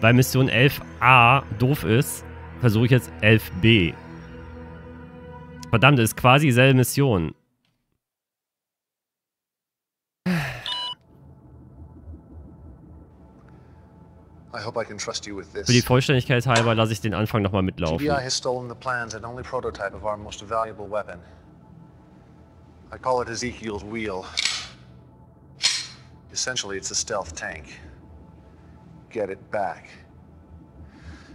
weil Mission 11a doof ist, versuche ich jetzt 11b. Verdammt, das ist quasi dieselbe Mission. Für die Vollständigkeit halber lasse ich den Anfang nochmal mitlaufen. GDI has stolen the plans and only prototype of our most valuable weapon. I call it Ezekiel's wheel. Essentially, it's a stealth tank. Get it back.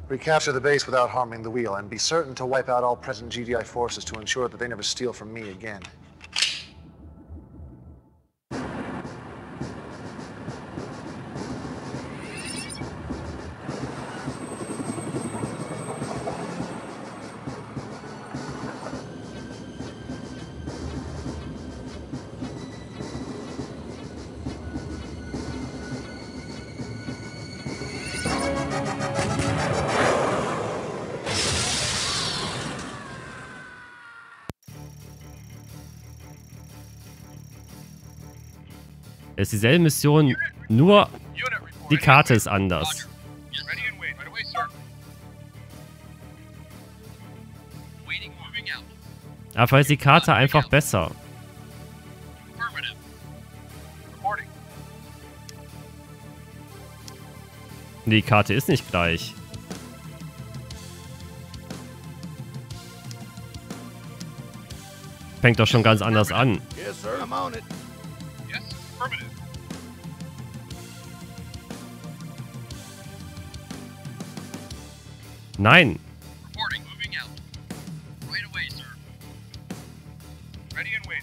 Recapture the base without harming the wheel, and be certain to wipe out all present GDI forces to ensure that they never steal from me again. Dieselbe Mission, nur die Karte ist anders. Aber ist die Karte einfach besser. Die Karte ist nicht gleich. Fängt doch schon ganz anders an. Yes, sir. I'm on it. Nein.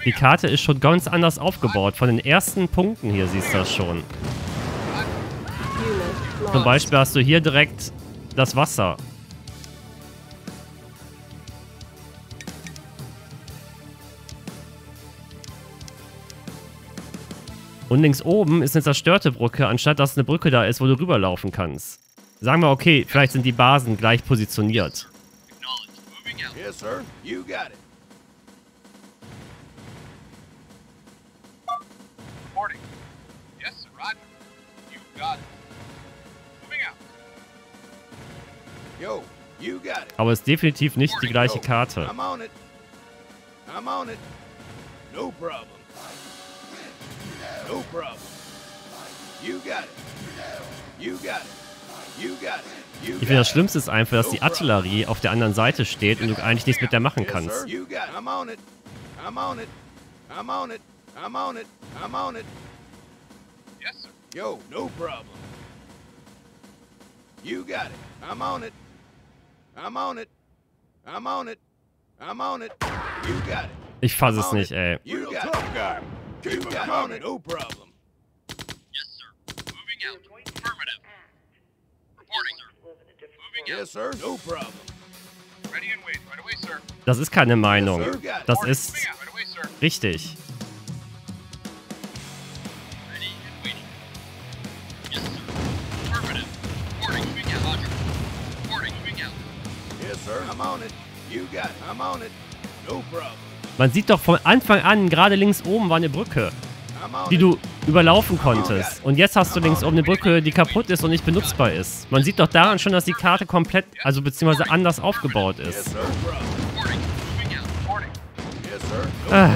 Die Karte ist schon ganz anders aufgebaut. Von den ersten Punkten hier siehst du das schon. Zum Beispiel hast du hier direkt das Wasser. Und links oben ist eine zerstörte Brücke, anstatt dass eine Brücke da ist, wo du rüberlaufen kannst. Sagen wir, okay, vielleicht sind die Basen gleich positioniert. Yes, sir. You got it. Reporting. Yes, sir. Roger. You got it. Moving out. Yo, you got it. Aber es ist definitiv nicht die gleiche Karte. I'm on it. I'm on it. No problem. No problem. You got it. You got it. Ich finde, das Schlimmste ist einfach, dass die Artillerie auf der anderen Seite steht und du eigentlich nichts mit der machen kannst. Yo, no problem. You got it. I'm on it. I'm on it. I'm on it. I'm on it. You got it. Ich fasse es nicht, ey. You got it. It. No problem. Yes, sir. Moving out. Affirmative. Das ist keine Meinung. Das ist richtig. Man sieht doch von Anfang an, gerade links oben war eine Brücke die du überlaufen konntest. Und jetzt hast du links oben eine Brücke, die kaputt ist und nicht benutzbar ist. Man sieht doch daran schon, dass die Karte komplett, also beziehungsweise anders aufgebaut ist. Ah.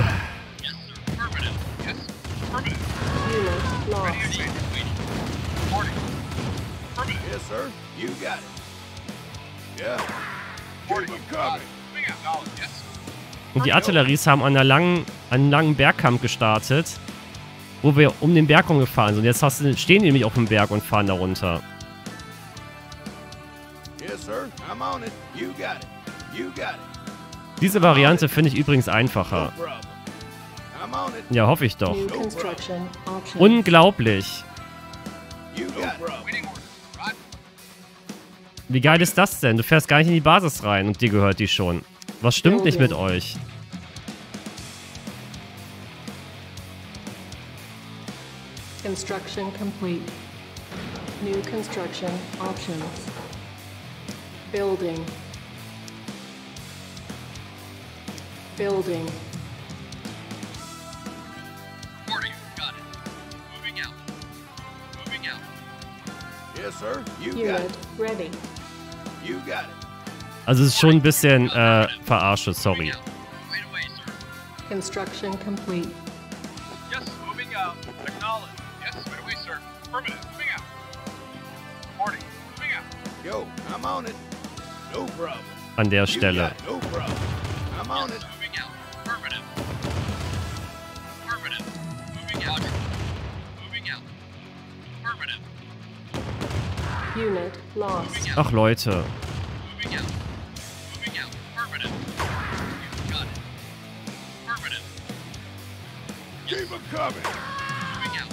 Und die Artilleries haben an, einer langen, einen langen Bergkampf gestartet wo wir um den Berg rumgefahren sind. Jetzt hast du, stehen die nämlich auf dem Berg und fahren da runter. Diese Variante finde ich übrigens einfacher. Ja, hoffe ich doch. Unglaublich. Wie geil ist das denn? Du fährst gar nicht in die Basis rein und dir gehört die schon. Was stimmt nicht mit euch? Construction complete. New construction options. Building. Building. Reporting. Got it. Moving out. Moving out. Yes, sir. You got it. Ready. You got it. Also es ist schon ein bisschen äh, verarsche, sorry. Construction complete. Yes, moving out. Affirmative. Unit lost. Ach Leute. It. Keep them coming. Moving out.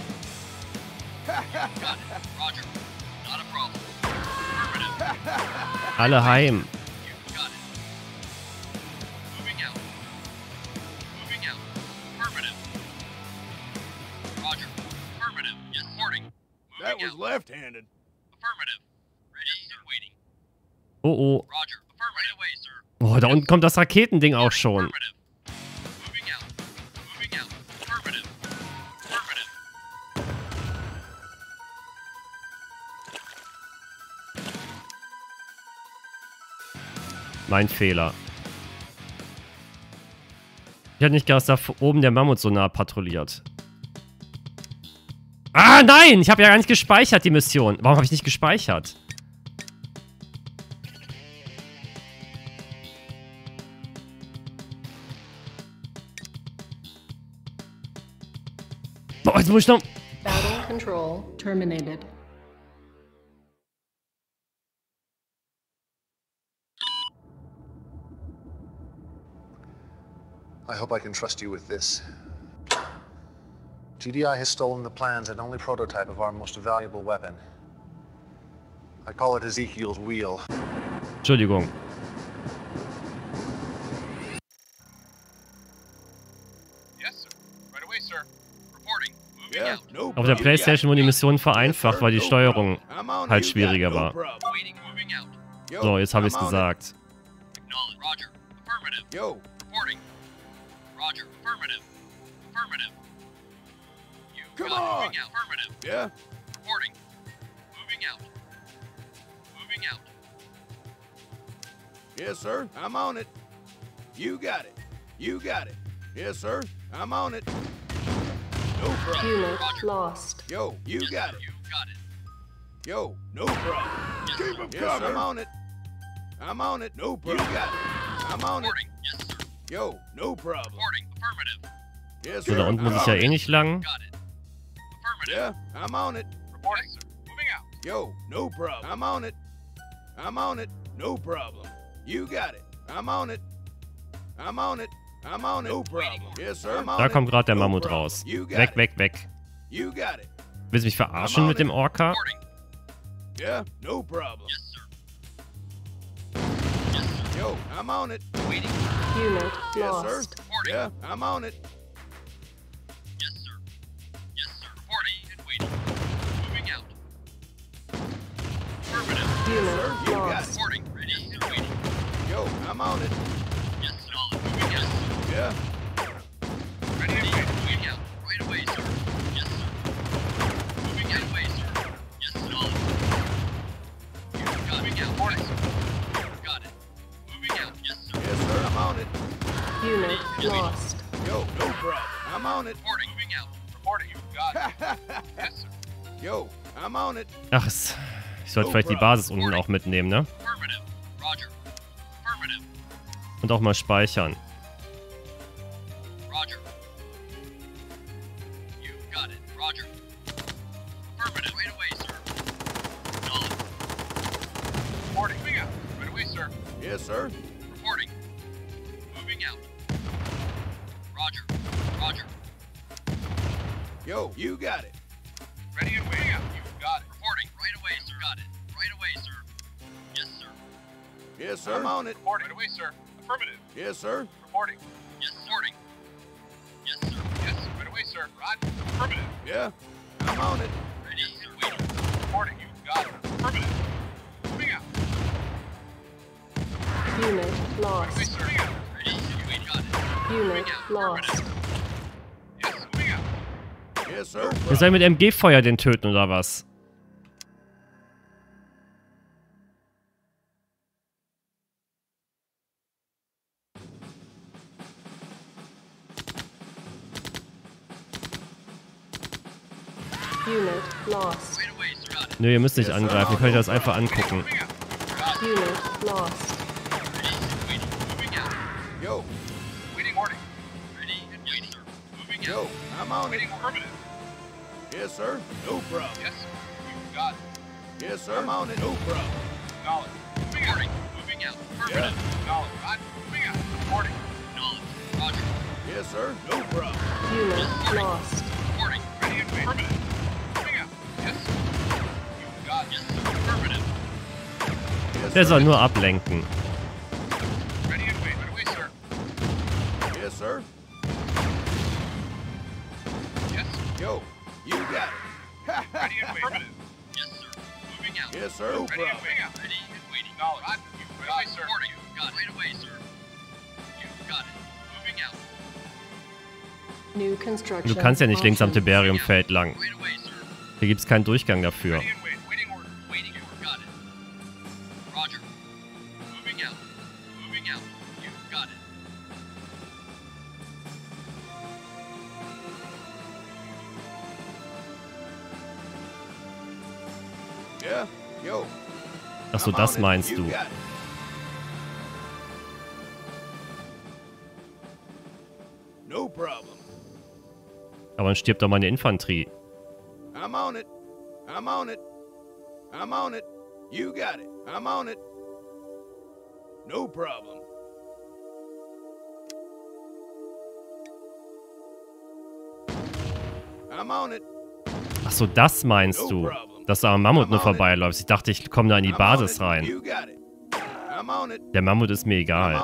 got it. Roger. Alle heim. Oh oh. Oh, da unten kommt das Raketending auch schon. Mein Fehler. Ich hatte nicht gedacht, dass da oben der Mammut so nah patrouilliert. Ah, nein! Ich habe ja gar nicht gespeichert, die Mission. Warum habe ich nicht gespeichert? Boah, jetzt muss ich noch... Battle control terminated. I hope I can trust you with this. GDI has stolen the plans and only prototype of our most valuable weapon. I call it Ezekiel's wheel. Entschuldigung. Yes, sir. Right away, sir. Reporting. Moving Yeah, out. no Auf der. Playstation wurden die Missionen vereinfacht, weil die Steuerung halt schwieriger no war. So, jetzt habe ich es gesagt. Acknowledge. Roger. Affirmative. Yo, on. Moving out. Affirmative. yeah. Reporting. Moving out. Moving out. Yes, sir. I'm on it. You got it. You got it. Yes, sir. I'm on it. No problem. Unit Roger. lost. Yo, you yes, got sir. it. You got it. Yo, no problem. Yes, Keep sir. them coming. I'm on it. I'm on it. No problem. You got it. I'm on it. Reporting. Yes, sir. Yo, no problem. Reporting. Affirmative. Yes, So, sir. da unten muss I'm ich ja eh it. nicht lang. Got it. Affirmative. Yeah, I'm on it. Reporting, sir. Moving out. Yo, no problem. I'm on it. I'm on it. No problem. You got it. I'm on it. I'm on it. I'm on it. No problem. Yes, sir. I'm on Da kommt gerade der Mammut raus. You got Weg, it. weg, weg. You got it. Willst du mich verarschen mit dem Orca? Reporting. Yeah, no problem. Yes, sir. Yes, sir. Yo, I'm on it. Waiting. Unit Yes, lost. sir. Yeah, I'm on it. Unit sir. Lost. Ready and waiting. Yo, I'm on it. Yes, solid. Moving out. Yeah. Ready and waiting. Waiting out. Right away, sir. Yes, sir. Moving out. Way, sir. Yes, solid. You got. Moving out. Reporting. Got it. Moving out. Yes, sir. Yes, sir. I'm on it. Unit lost. Yo, no problem. I'm on it. Reporting. Moving out. Reporting. You got it. Yes, sir. Yo, I'm on it. Ach, es- ich sollte vielleicht die Basis unten auch mitnehmen, ne? Und auch mal speichern. Yes, sir. Reporting. Moving out. Roger. Roger. Yo, you got it. Yes, sir. I'm on it. Reporting. Right away, sir. Affirmative. Yes, sir. Reporting. Yes, reporting. Yes, sir. Yes, right away, sir. Roger. Affirmative. Yeah, I'm on it. Ready and waiting. Reporting. You got it. Affirmative. Moving out. Unit Right away, lost. sir. Moving out. Ready and waiting. Got it. Unit Moving out. lost. Affirmative. Yes, moving out. Yes, sir. Ihr er soll mit MG-Feuer den töten oder was? Nö, ihr müsst nicht angreifen. Ihr könnt euch das einfach angucken. Unit lost. Ready and waiting. Moving out. Yo, Waiting ordering. Ready and waiting, sir. Moving yo. I'm on it. Yes, sir. No problem. Yes, sir. You got it. Yes, sir. I'm on it. No problem. Knowledge. Moving out. Moving out. Affirmative. Knowledge. Got it. Moving out. Reporting. Knowledge. Roger. Yes, sir. No problem. Unit lost. Reporting. Ready and waiting. Der sir. soll nur ablenken. Ready and waiting. Right away, sir. Yes, sir. Yes. Yo, you got it. Ready and waiting. Yes, sir. Moving out. Yes, sir. No Ready problem. and waiting. Ready and waiting. Knowledge. Got it. You got it, sir. Reporting. You got it. Right away, sir. You got it. Moving out. New construction. Du kannst ja nicht links am. Tiberiumfeld lang. Hier gibt's keinen Durchgang dafür. Ready Achso, I'm das meinst du. No problem. Aber dann stirbt doch meine Infanterie. I'm on it. I'm on it. I'm on it. You got it. I'm on it. No problem. I'm on it. Achso, das meinst du. Dass du am Mammut nur vorbeiläufst. Ich dachte, ich komme da in die Basis rein. Der Mammut ist mir egal.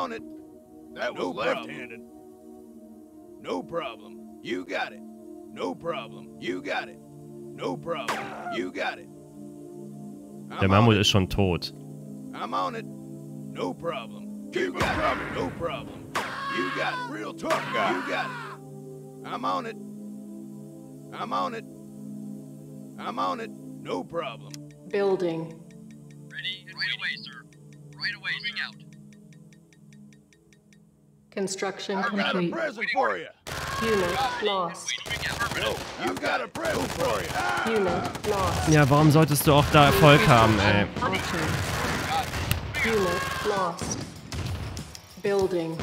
No problem. You got it. No problem. You got it. No problem. You got it. I'm Der Mammut ist schon tot. I'm on it. No problem. You got it. No problem. You got it. Real tough guy. You got it. I'm on it. I'm on it. I'm on it. No problem. Building. Ready and right away, sir. Right away, moving out. Construction I got a complete. present for you. Unit lost. Moving out. Yo, you got a present for you. Unit lost. Ja, warum solltest du auch da Erfolg haben, ey? Unit lost. Building.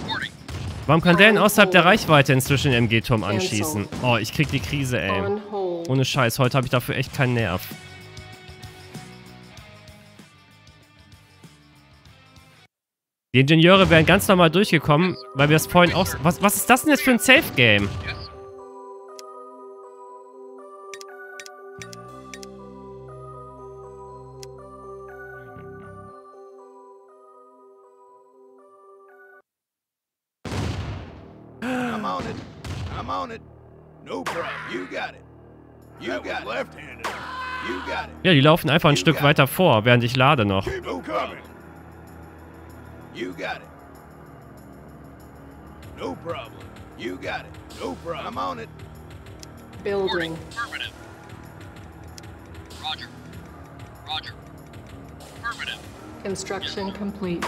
Warum kann der denn außerhalb der Reichweite inzwischen den MG-Turm anschießen? Oh, ich krieg die Krise, ey. On hold. Ohne Scheiß, heute habe ich dafür echt keinen Nerv. Die Ingenieure wären ganz normal durchgekommen, weil wir es vorhin auch... Was, was ist das denn jetzt für ein Safe-Game? Yes. I'm on it. I'm on it. No problem. You got it. You got it. left-handed. You got it. Ja, die laufen einfach ein Stück weiter vor, während ich lade noch. You got it. No problem. You got it. No problem. I'm on it. Building. Affirmative. Roger. Roger. Affirmative. Construction complete.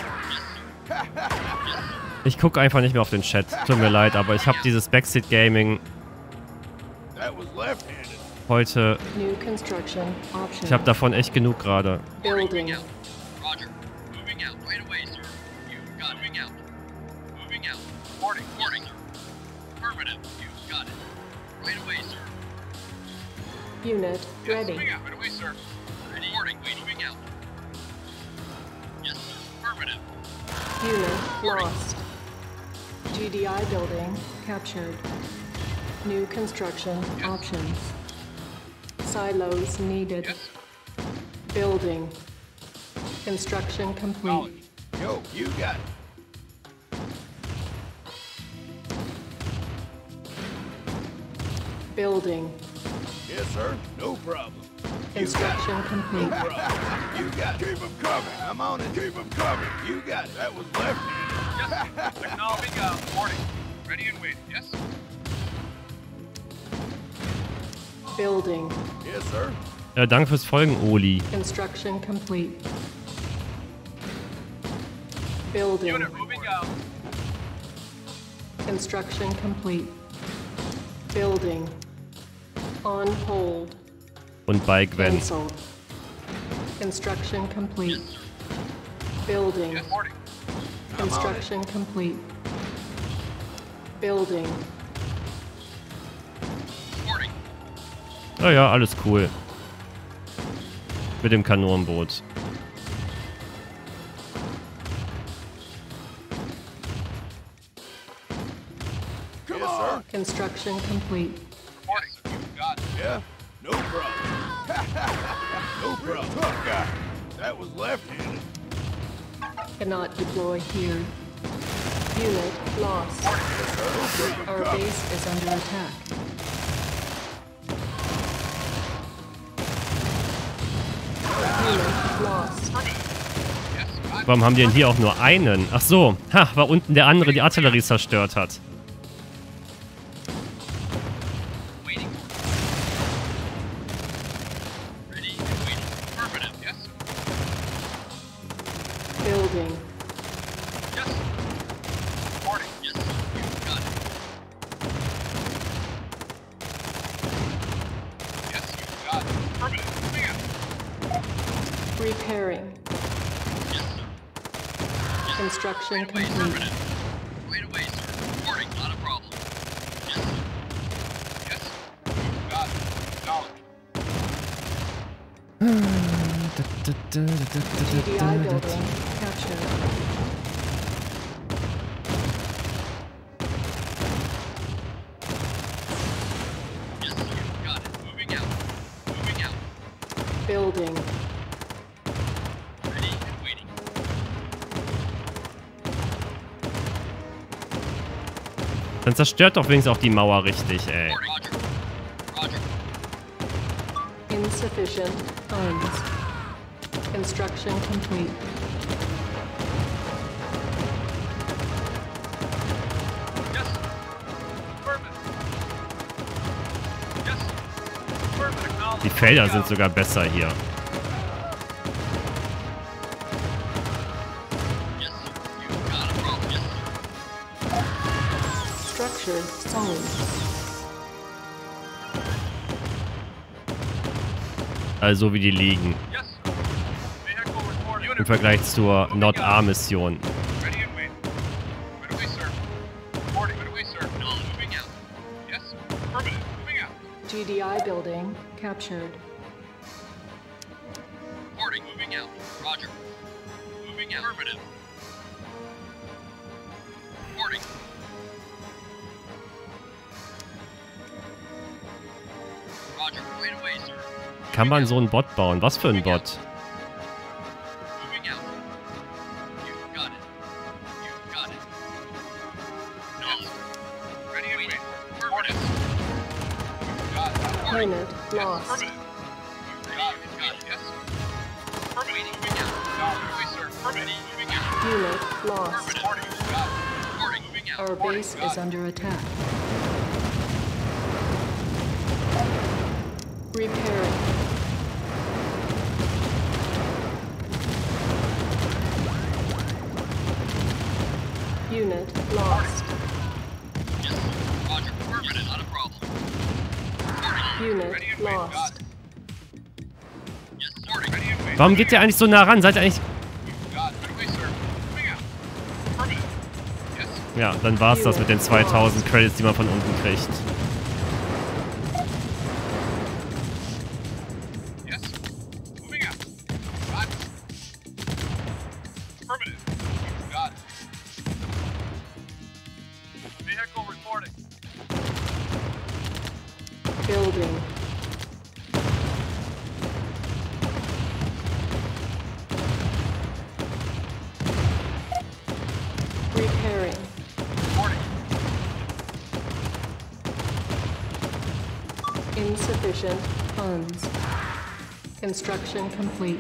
Ich gucke einfach nicht mehr auf den Chat. Tut mir leid, aber ich habe dieses Backseat Gaming heute... Ich habe davon echt genug gerade. Building. Unit Yes, ready. Moving out. Right away, sir. Ready. Reporting. Wait. Moving out. Yes, sir. Affirmative. Unit lost. GDI building captured. New construction options. Silos needed. Yes. Building. Construction complete. Knowledge. Yo, you got it. Building. Yes, sir. No problem. Construction complete. No problem. You got it. Keep them coming. I'm on it. Keep them coming. You got it. That was left-handed. Yes. Technology go. Reporting. Ready and waiting. Yes. Building. Yes, sir. Ja, danke fürs Folgen, Oli. Construction complete. Building. Unit moving out. Construction complete. Building. On hold. Und bei Gwen. Cancelled. Construction complete. Building. Reporting. Construction complete. Building. Reporting. Ja, oh ja, alles cool. Mit dem Kanonenboot. Come on. Construction complete. Yeah, no problem. no problem. Tough guy. That was left-handed. Cannot deploy here. Unit lost. Our base is under attack. Unit lost. Warum haben die denn hier auch nur einen? Ach so. Ha, war unten der andere die Artillerie zerstört hat. waiting. Ready and waiting. Affirmative. Yes. Building. Yes. Reporting. Yes. You got it. Yes, you got it. Affirmative. Moving out. Repairing. Yes, sir. Construction Right away, complete. affirmative. Right away, sir. Reporting. Not a problem. Yes, sir. Yes. You got it. Knowledge. GDI building captured. Yes, sir. You got it. Moving out. Moving out. Building. Ready and waiting. Dann zerstört doch wenigstens auch die Mauer richtig, ey. Roger. Roger. Insufficient funds. Construction complete. Die Felder sind sogar besser hier. Also wie die liegen. Im Vergleich zur Nord-A-Mission. Ready and waiting. Kann man so einen Bot bauen? Was für ein Bot? Moving out. You Unit lost. Yes. Roger. Affirmative. Not a problem. Unit lost. Warum geht ihr eigentlich so nah ran? Seid ihr eigentlich... Ja, dann war's das mit den 2000 Credits, die man von unten kriegt. Complete.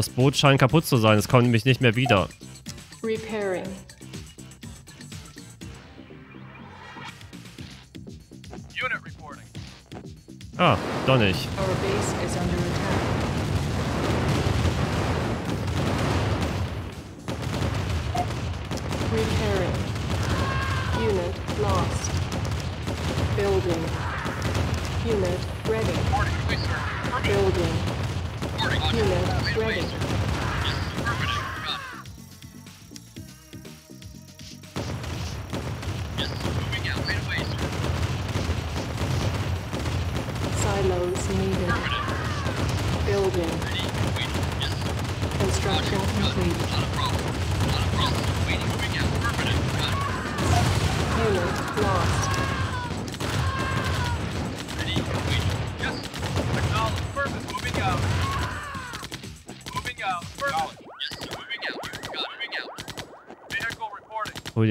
Das Boot scheint kaputt zu sein. Es kommt nämlich nicht mehr wieder. Repairing. Unit reporting. Ah, doch nicht. Our base is under attack. Repairing. Unit lost. Building. Unit ready. Building. Reporting. On Unit Right away, ready.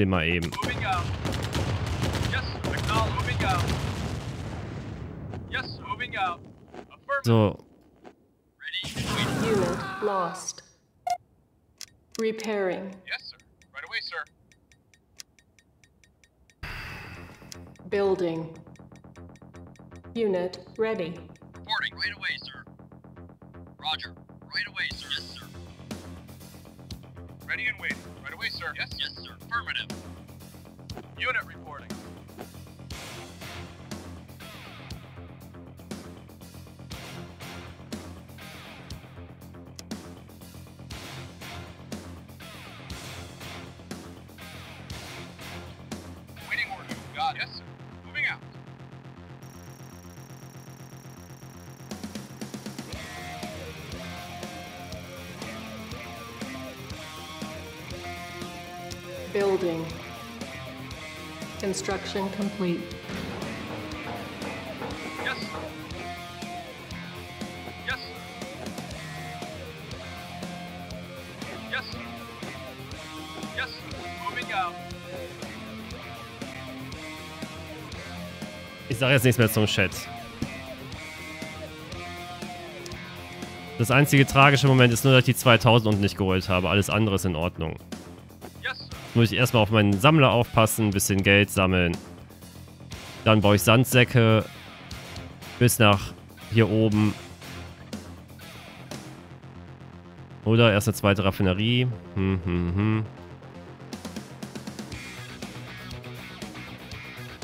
Reporting. Hol den mal eben. Moving out. Yes, acknowledge. Moving out. Yes, moving out. Affirmative. So, Ready. Waiting. Unit lost. Repairing. Yes, sir. Right away, sir. Building. Unit ready. Reporting. Right away, sir. Roger. Right away, sir. Yes, sir. Ready and waiting. Away, sir. Yes, yes, sir. Affirmative. Unit reporting. Waiting order. Got it. Yes, sir. Building. Construction complete. Yes. Yes. Yes. Yes. Moving out. ich sage jetzt nichts mehr zum Chat. Das einzige tragische Moment ist nur, dass ich die 2000 und nicht geholt habe. Alles andere ist in Ordnung. Muss ich erstmal auf meinen Sammler aufpassen, ein bisschen Geld sammeln. Dann baue ich Sandsäcke bis nach hier oben. Oder erst eine zweite Raffinerie. Hm, hm, hm.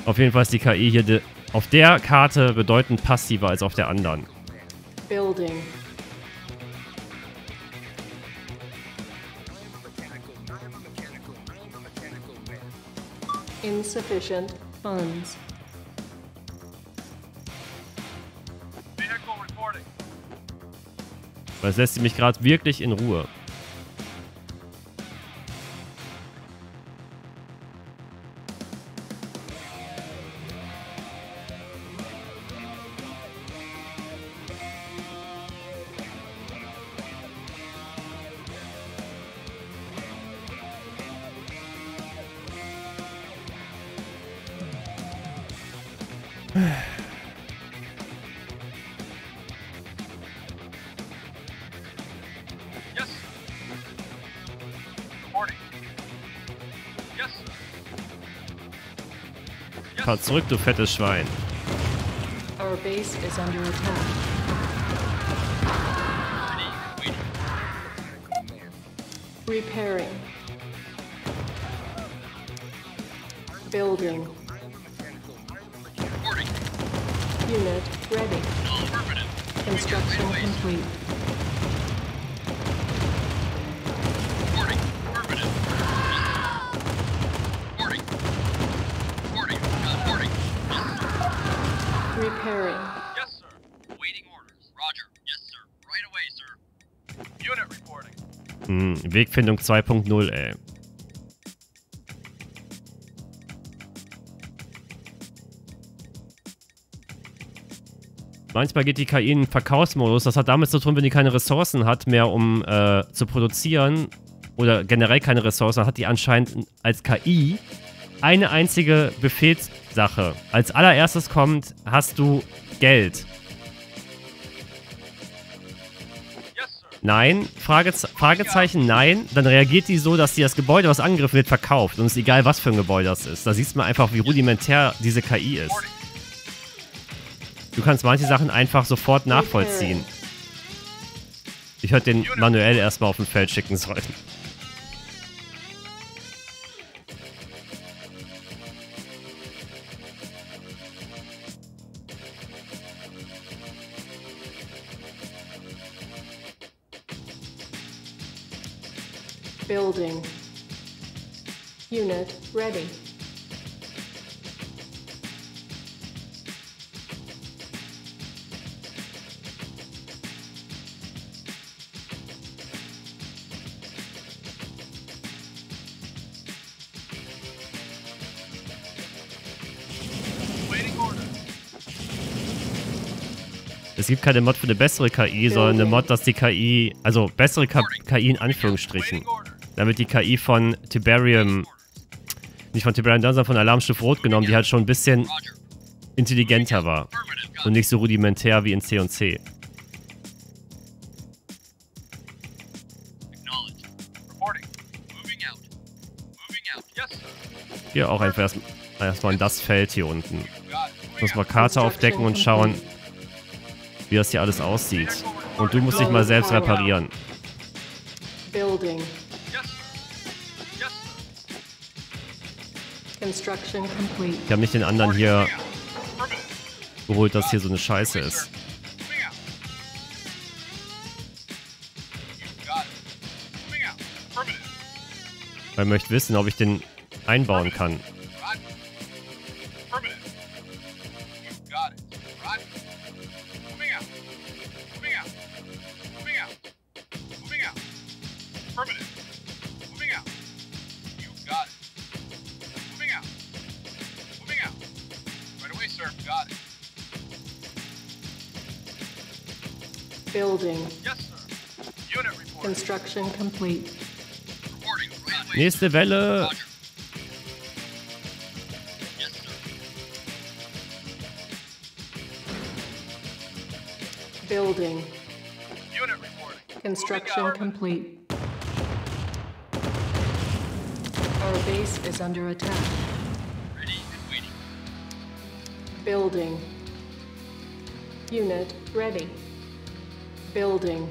Auf jeden Fall ist die KI hier auf der Karte bedeutend passiver als auf der anderen. Building. Insufficient funds. Weil es lässt sie mich gerade wirklich in Ruhe. Zurück, du fettes Schwein. Our base is under attack. Repairing. Building. Unit ready. Construction complete. Wegfindung 2.0, ey. Manchmal geht die KI in den Verkaufsmodus. Das hat damit zu tun, wenn die keine Ressourcen hat mehr, um äh, zu produzieren oder generell keine Ressourcen, hat die anscheinend als KI eine einzige Befehlssache. Als allererstes kommt, hast du Geld. Nein. Frageze Fragezeichen, nein. Dann reagiert die so, dass die das Gebäude, was angegriffen wird, verkauft. Und es ist egal, was für ein Gebäude das ist. Da siehst man einfach, wie rudimentär diese KI ist. Du kannst manche Sachen einfach sofort nachvollziehen. Ich hätte den manuell erstmal auf dem Feld schicken sollen. Keine Mod für eine bessere KI, sondern eine Mod, dass die KI, also bessere KI in Anführungsstrichen, damit die KI von Tiberium, nicht von Tiberium, sondern von Alarmstufe Rot genommen, die halt schon ein bisschen intelligenter war und nicht so rudimentär wie in C und C. Hier auch einfach erst- erstmal in das Feld hier unten. Muss mal Karte aufdecken und schauen, wie das hier alles aussieht. Und du musst dich mal selbst reparieren. Building. Ich habe nicht den anderen hier geholt, dass hier so eine Scheiße ist. Weil ich möchte wissen, ob ich den einbauen kann. Building. Yes, sir. Unit report. Construction complete. Reporting. Right. Nächste Welle. Roger. Yes, sir. Building. Unit reporting. Construction complete. Our base is under attack. Ready and waiting. Building. Unit ready. Building.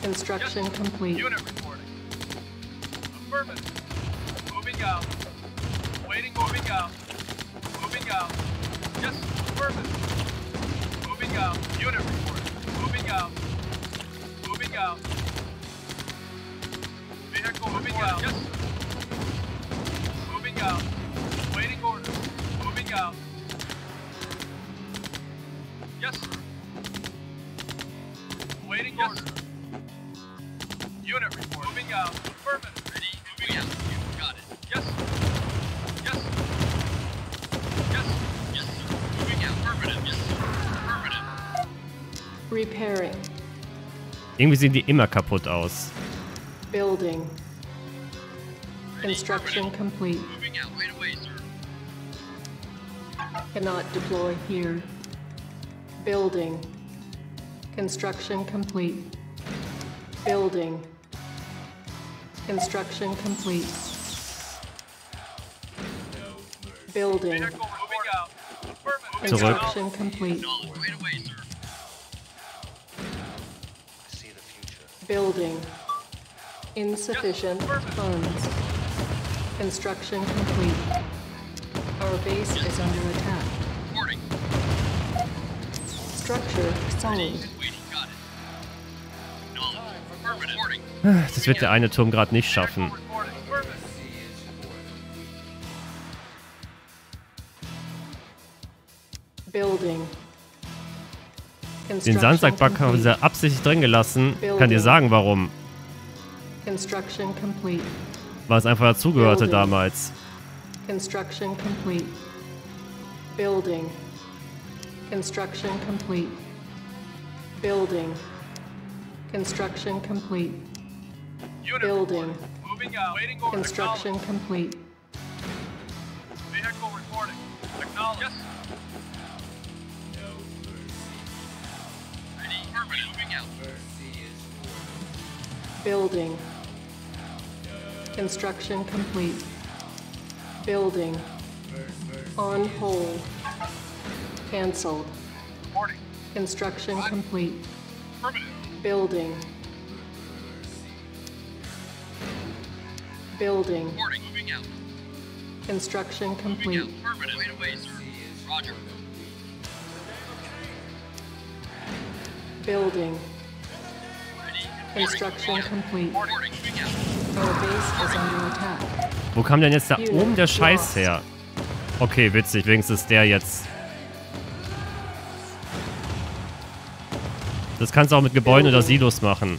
Construction complete. Unit reporting. Affirmative. Moving out. Waiting, moving out. Moving out. Yes, affirmative. Moving out. Unit reporting. Moving out. Moving out. Irgendwie sehen die immer kaputt aus. Building. Construction complete. Moving out. Right away, sir. Cannot deploy here. Building. Construction complete. Building. Construction complete. Building. Vehicle moving out. Affirmative. Zurück. Construction complete. Building. Insufficient funds. Construction complete. Our base is under attack. Structure solid. Reporting. Das wird der eine Turm gerade nicht schaffen. Den Sandsackback haben sie absichtlich drin gelassen. Kann dir sagen, warum. Construction complete. Weil es einfach dazugehörte Building. damals. Construction complete. Building. Construction complete. Building. Construction complete. Unit Building. reporting. Moving out. Waiting order. Construction complete. Vehicle reporting. Acknowledged. Building. Construction complete. Building. On hold. Cancelled. Reporting. Construction complete. Affirmative. Building. Building. Reporting. Moving out. Construction Moving complete. out. Affirmative. Right away, sir. Roger. Building. Construction complete. Our base is under attack. Wo kam denn jetzt da oben der Scheiß her? Okay, witzig. Wenigstens der jetzt. Das kannst du auch mit Gebäuden oder Silos machen.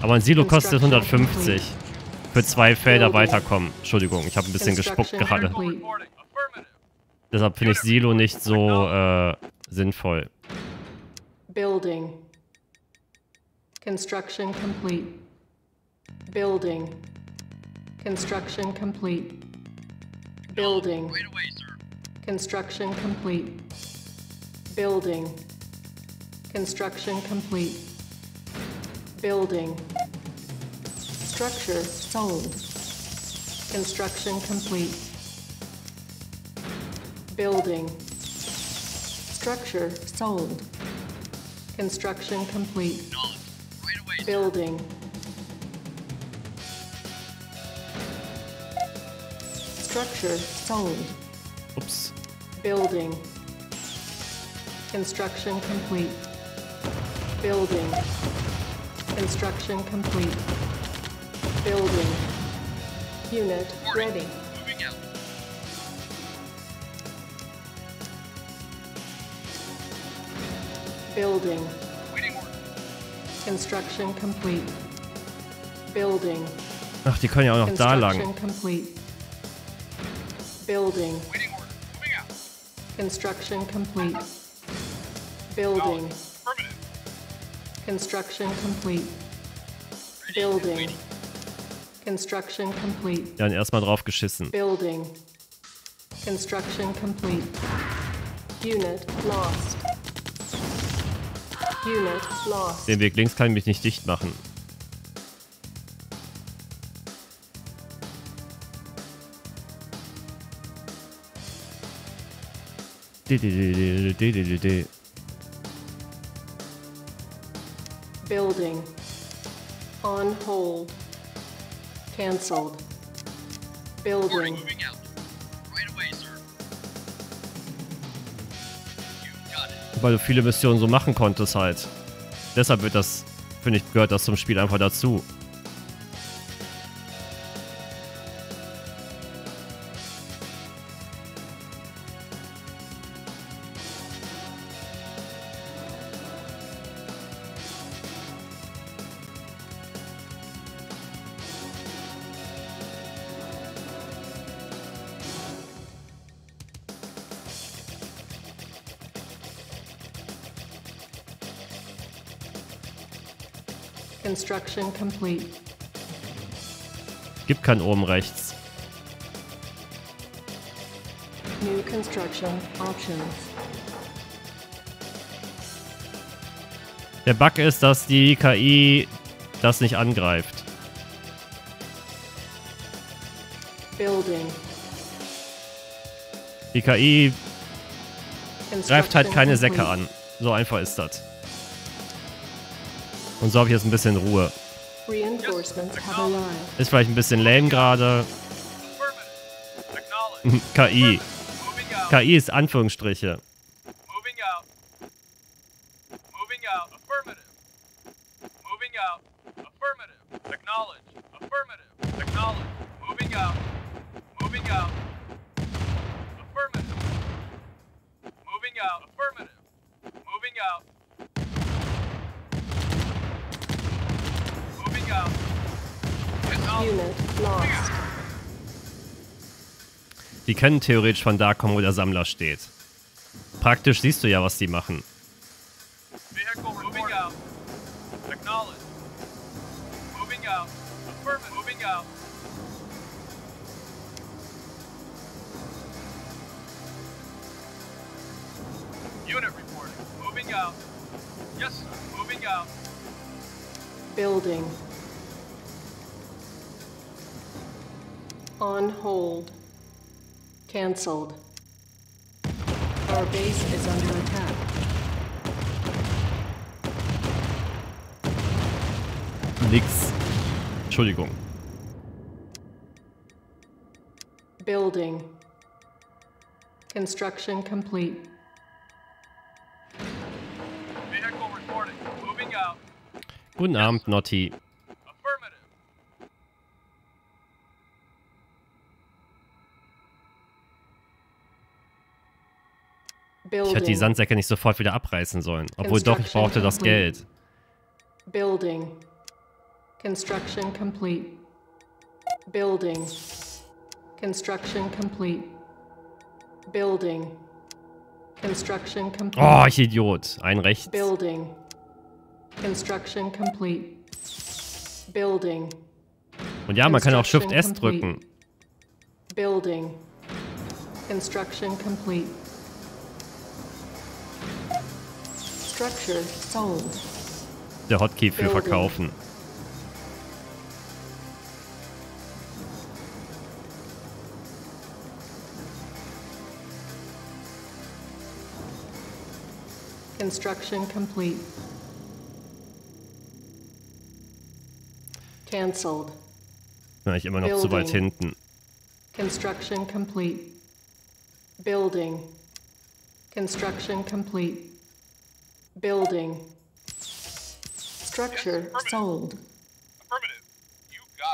Aber ein Silo kostet 150. Für zwei Felder weiterkommen. Entschuldigung, ich habe ein bisschen gespuckt gerade. Deshalb finde ich Silo nicht so äh, sinnvoll. Building. Construction complete. Building. Construction complete. Building. Away. Construction complete. Building. Construction complete. Building. Structure sold. Construction complete. Building. Structure sold. Construction complete. Knowledge. Right away. Building. Structure sold. Oops. Building. Construction complete. Building. Construction complete. Building. Unit ready. Building. Construction complete. Building. Ach, die können ja auch noch da lang. Complete. Building. Construction complete. Building. Construction complete. Building. Construction complete. Dann erstmal drauf geschissen. Building. Construction complete. Unit lost. Unit lost. Den Weg links kann ich mich nicht dicht machen. Building. On hold. Cancelled. Building. Weil du viele Missionen so machen konntest halt. Deshalb wird das, finde ich, gehört das zum Spiel einfach dazu. Construction complete. Gibt kein oben rechts. New construction options. Der Bug ist, dass die KI das nicht angreift. Building. Die KI greift halt keine Säcke an. So einfach ist das. Und so habe ich jetzt ein bisschen Ruhe. Ist vielleicht ein bisschen lame gerade. KI. KI ist Anführungsstriche. Moving out. Moving out. Affirmative. Moving out. Affirmative. Acknowledge. Affirmative. Acknowledge. Moving out. Moving out. Affirmative. Moving out. Affirmative. Moving out. Moving out. Acknowledge. Unit lost. Die können theoretisch von da kommen, wo der Sammler steht. Praktisch siehst du ja, was die machen. Construction complete. Vehicle reporting. Moving out. Guten Abend, Notti. Affirmative. Ich hätte die. Sandsäcke nicht sofort wieder abreißen sollen. Obwohl doch, ich brauchte das Geld. Building. Construction complete. Building. Construction complete. Building. Construction complete. Oh, ich Idiot. Ein rechts. Building. Construction complete. Building. Und ja, man kann auch Shift S drücken. Building. Construction complete. Structure sold. Der Hotkey für verkaufen. Construction complete. Cancelled. Bin ich immer noch zu weit Building. hinten. Construction complete. Building. Construction complete. Building. Structure sold.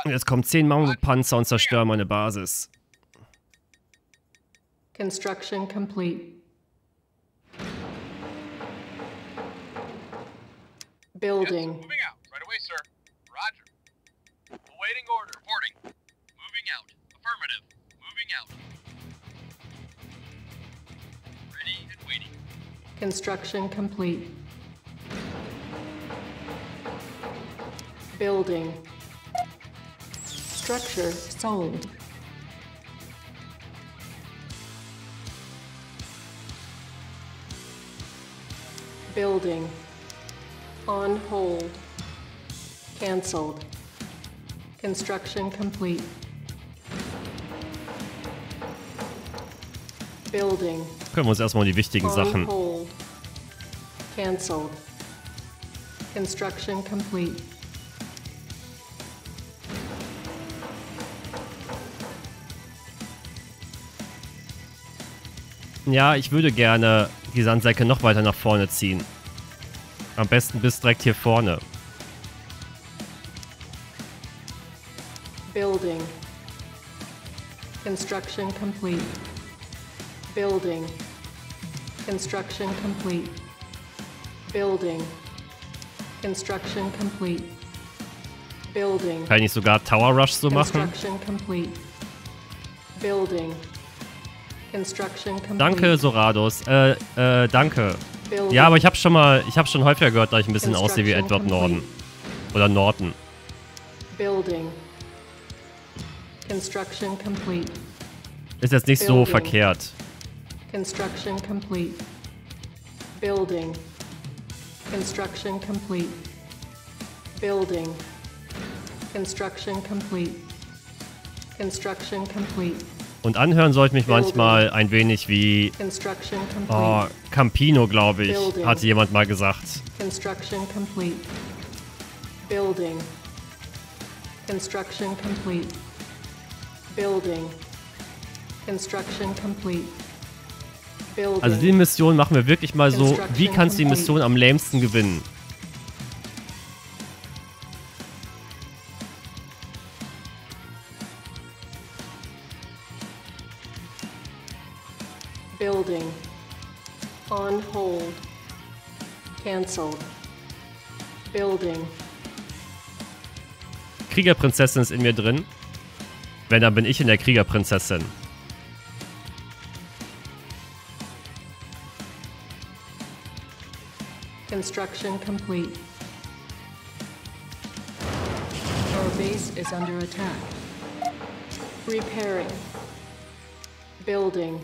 Jetzt kommen 10 Mammutpanzer und zerstören meine Basis. Construction complete. Building. Moving out. Right away, sir. Roger. Awaiting order. Reporting. Moving out. Affirmative. Moving out. Ready and waiting. Construction complete. Building. Structure sold. Building. On hold. Cancelled. Construction complete. Building. Kümmern wir uns erstmal um die wichtigen On Sachen. hold. Cancelled. Construction complete. Ja, ich würde gerne die Sandsäcke noch weiter nach vorne ziehen. Am besten bis direkt hier vorne. Building. Construction complete. Building. Construction complete. Building. Construction complete. Building. Kann ich sogar Tower Rush so machen? Construction complete. Building. Construction complete. Danke, Sorados. Äh, äh, danke. Ja, aber ich habe schon mal, ich habe schon häufiger gehört, dass ich ein bisschen aussehe wie Edward Norton. Oder Norton. Building. Construction complete. Ist jetzt nicht so Building. verkehrt. Construction complete. Building. Construction complete. Building. Construction complete. Construction complete. Und anhören soll ich mich manchmal ein wenig wie oh. Campino, glaube ich, hatte jemand mal gesagt. Construction complete. Building. Construction complete. Building. Construction complete. Building. Also die Mission machen wir wirklich mal so, wie kannst du die Mission am lämsten gewinnen? On hold. Cancelled. Building. Kriegerprinzessin ist in mir drin. Wenn, dann bin ich in der Kriegerprinzessin. Construction complete. Our base is under attack. Repairing. Building.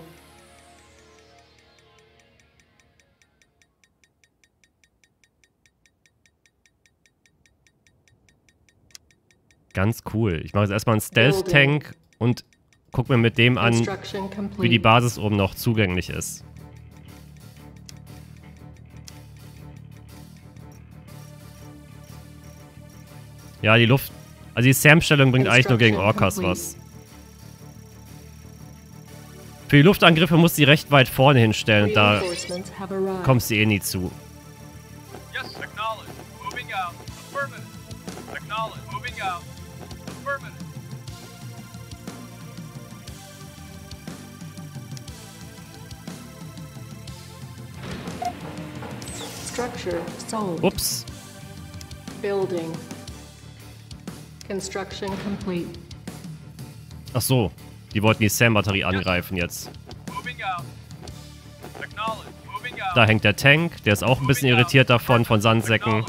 Ganz cool. Ich mache jetzt erstmal einen Stealth-Tank und guck mir mit dem an, wie die. Basis oben noch zugänglich ist. Ja, die Luft... Also die Sam-Stellung bringt eigentlich nur gegen Orcas was. Für die Luftangriffe muss sie recht weit vorne hinstellen und da kommst du eh nie zu. Yes, acknowledge. Moving out. Affirmative. Acknowledge. Moving out. Structure sold. Ups. Building. Construction complete. Ach so. Die wollten die Sam-Batterie angreifen jetzt. Moving out. Acknowledge. Moving out. Da hängt der Tank. Der ist auch ein bisschen irritiert davon, von Sandsäcken.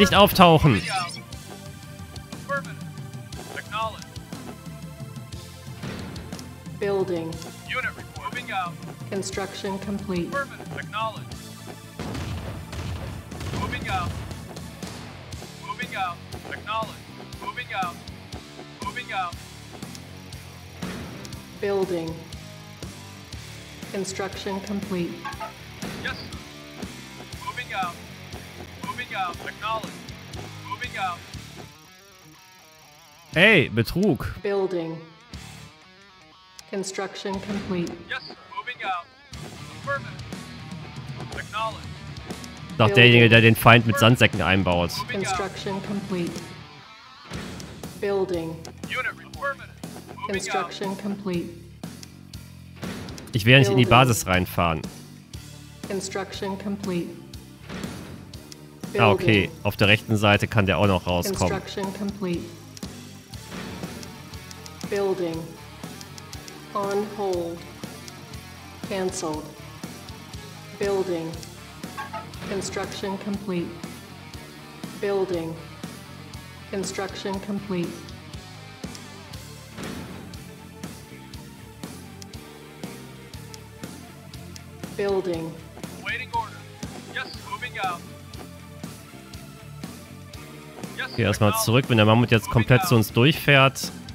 Nicht auftauchen. Moving out. Affirmative. Acknowledge. Building. Unit. Moving out. Construction complete. Affirmative. Acknowledge. Moving out. Moving out. Acknowledge. Moving out. Moving out. Building. Construction complete. Ey, Betrug. Building. Construction complete. Yes, sir. Moving out. Affirmative. Acknowledge. Sagt derjenige, der den Feind mit Sandsäcken einbaut. Construction complete. Building. Construction complete. Ich will ja nicht in die Basis reinfahren. Construction complete. Ah, okay. Auf der rechten Seite kann der auch noch rauskommen. Construction complete. Building. On hold. Cancelled. Building. Construction complete. Building. Construction complete. Building. Waiting order. Yes, moving out. Yes, Okay, erstmal zurück, wenn der Mammut jetzt komplett zu uns durchfährt.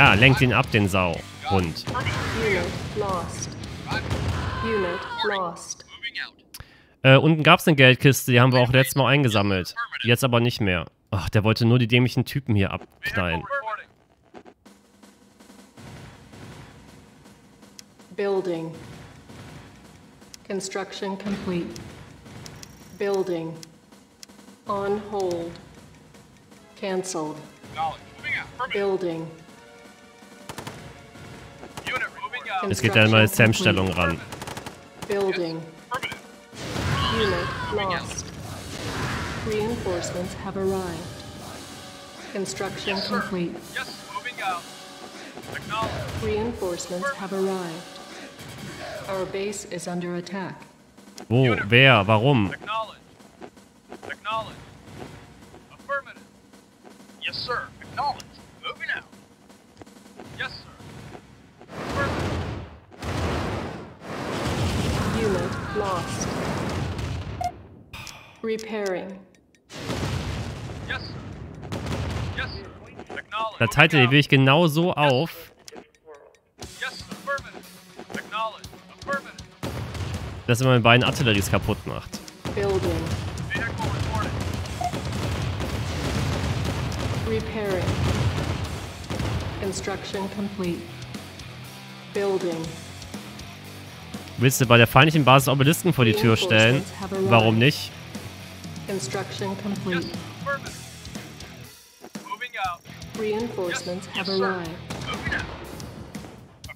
Ja, lenkt ihn ab, den Sau. Hund. Unit lost. Roger. Unit lost. Moving out. Äh, unten gab es eine Geldkiste, die haben wir auch letztes Mal eingesammelt. Jetzt aber nicht mehr. Ach, der wollte nur die dämlichen Typen hier abknallen. Building. Construction complete. Building. On hold. Cancelled. Building. Jetzt geht er mal Sam-Stellung ran. Building. Unit lost. Reinforcements have arrived. Construction Yes, complete. Yes, moving out. Reinforcements have arrived. Our base is under attack. Wo? Wer? Warum? Acknowledge. Acknowledge. Affirmative. Yes, sir. Acknowledge. Moving out. Yes, sir. Unit lost. Repairing. Yes, sir. Yes, sir. Acknowledge. Da teilte die Moving will ich genau so auf, out. Yes, sir. Affirmative. Acknowledge. Affirmative. dass er meine beiden Artilleries kaputt macht. Building. Repairing. Construction complete. Building. Willst du bei der feindlichen Basis Obelisken vor die Tür stellen? Warum nicht? Construction complete. Moving out. Reinforcements Yes, have arrived. Moving out.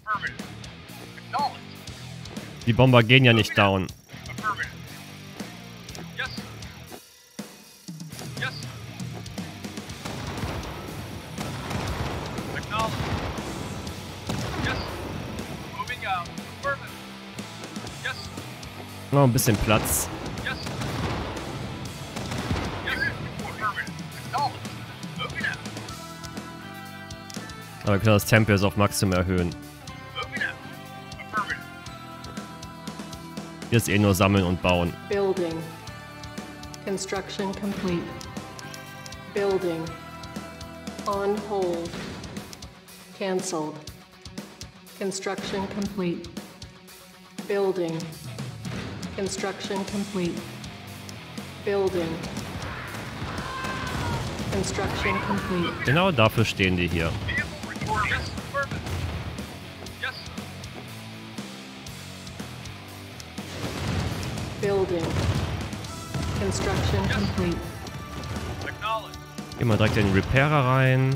Affirmative. Acknowledged. Die Bomber gehen ja nicht down. Noch ein bisschen Platz. Aber wir können das Tempo jetzt auf Maximum erhöhen. Hier ist eh nur sammeln und bauen. Building. Construction complete. Building. On hold. Cancelled. Construction complete. Building. Construction complete. Building. Construction complete. Genau dafür stehen die hier. Building. Construction complete. Gehen wir direkt in den Repairer rein.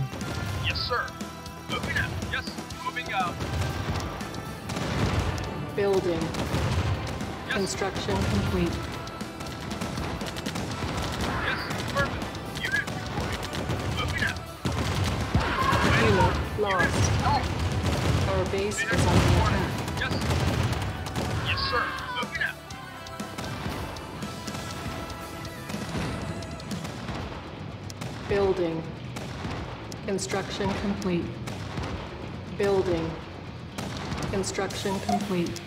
Construction complete. Unit lost. Our base is under attack. Yes. Yes, sir. Building. Construction complete. Building. Construction complete.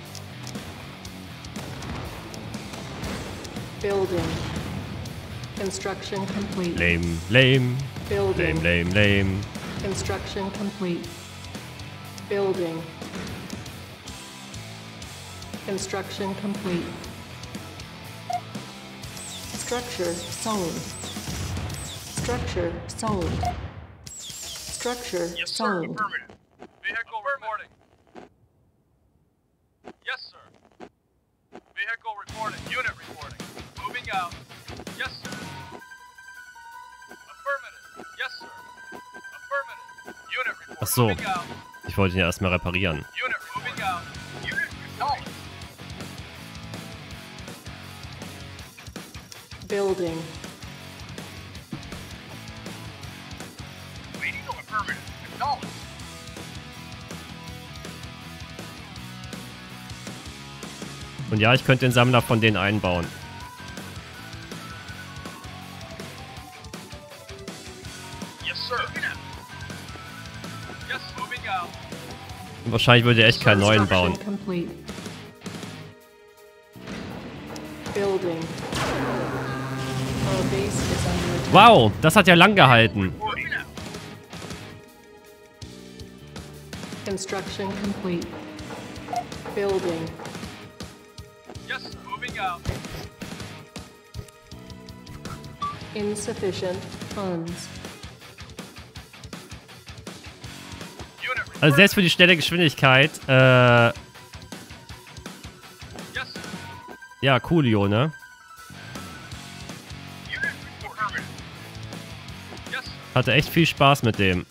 Building. Construction complete. Lame, lame, Building. lame, lame, lame. Construction complete. Building. Construction complete. Structure sold. Structure sold. Structure Yes, sold. Affirmative. Out. Yes, sir. Affirmative. Yes, sir. Affirmative. Unit reporting. Ach so. Ich wollte ihn ja erstmal reparieren. Unit moving out. Unit acknowledged. Building. Waiting on affirmative. Acknowledged. Und ja, ich könnte den Sammler von denen einbauen. Wahrscheinlich würde er echt keinen neuen bauen. Wow, das hat ja lang gehalten. Construction complete. Building. Yes, moving out. Insufficient funds. Also selbst für die schnelle Geschwindigkeit, äh, ja, coolio, ne? Hatte echt viel Spaß mit dem.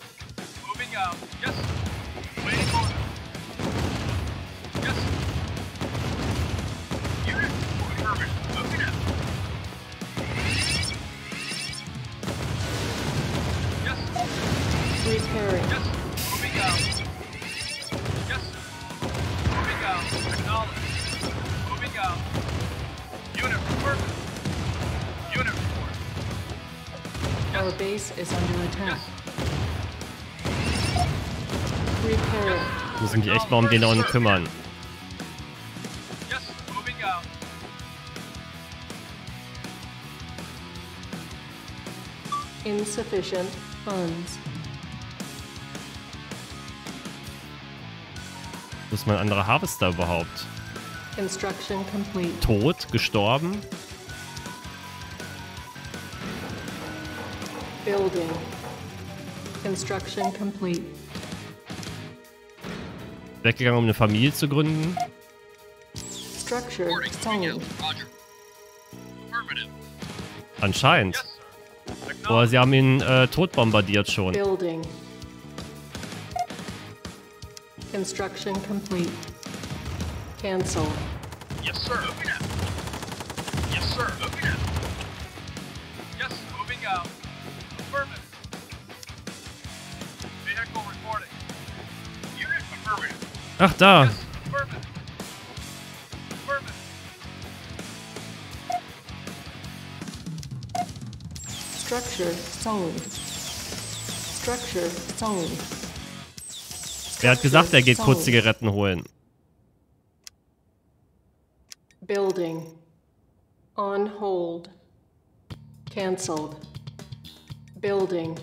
Um den unten kümmern. Insufficient funds. Wo ist mein anderer Harvester überhaupt? Construction complete. Tot? Gestorben? Building. Construction complete. Weggegangen, um eine Familie zu gründen? Anscheinend. Boah, sie haben ihn äh, tot bombardiert schon. Building. Construction complete. Cancel. Yes, sir. Yes, sir. Ach, da. Structure sold. Structure sold. Er hat gesagt, er geht kurz Zigaretten holen. Building. On hold. Cancelled. Building.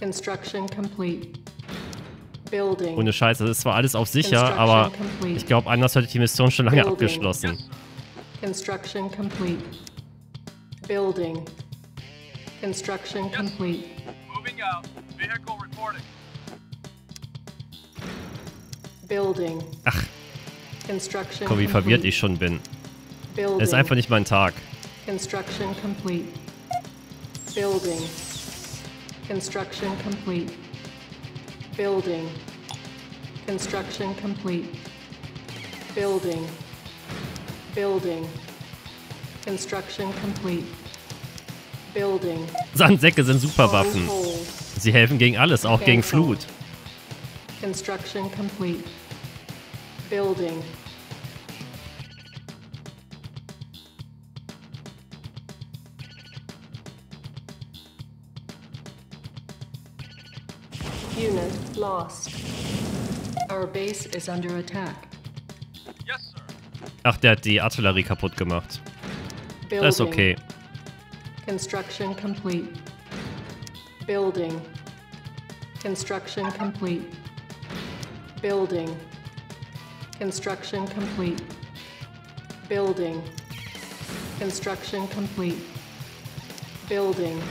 Construction complete. Building. Ohne Scheiße, das ist zwar alles auf sicher, aber ich glaube, anders hätte ich die Mission schon lange abgeschlossen. Construction complete. Building. Construction complete. Moving out. Vehicle reporting. Building. Ach, Construction guck, wie verwirrt ich schon bin. Building. Es ist einfach nicht mein Tag. Construction complete. Building. Construction complete. Building. Construction complete. Building. Building. Construction complete. Building. Sandsäcke sind super Waffen. On hold. Sie helfen gegen alles, auch gegen Flut. Construction complete. Building. Unit lost. Our base is under attack. Yes, sir. Ach, der hat die Artillerie kaputt gemacht. Building. Das ist okay. Construction complete. Building. Construction complete. Building. Construction complete. Building. Construction complete. Building. Construction complete. Building.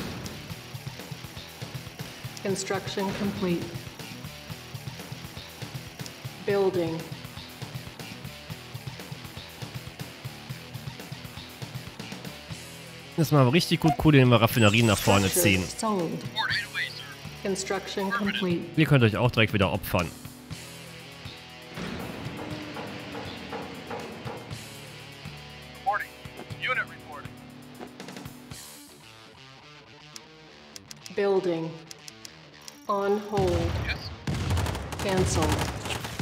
Das ist mal richtig gut cool, den wir Raffinerien nach vorne ziehen. Construction complete. Ihr könnt euch auch direkt wieder opfern.